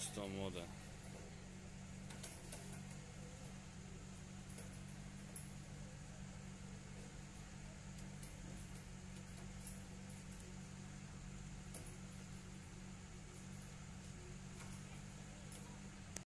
что мода.